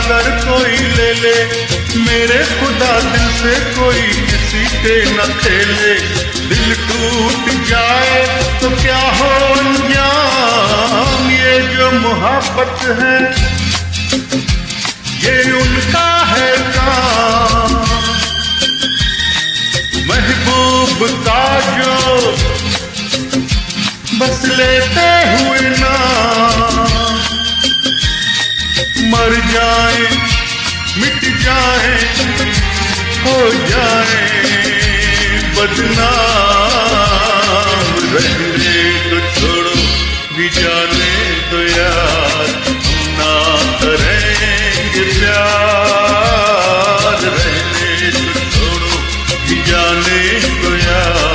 अगर कोई ले ले, मेरे खुदा दिल से कोई किसी के न खेले। दिल टूट जाए तो क्या हो अंजाम ये जो मोहब्बत है, ये उनका है काम। महबूब का जो बस लेते हुए मर जाए, मिट जाए, हो जाए बदनाम। रहने तो छोड़ो, भी जाने तो यार ना करेंगे प्यार। रहने तो छोड़ो, भी जाने तो यार।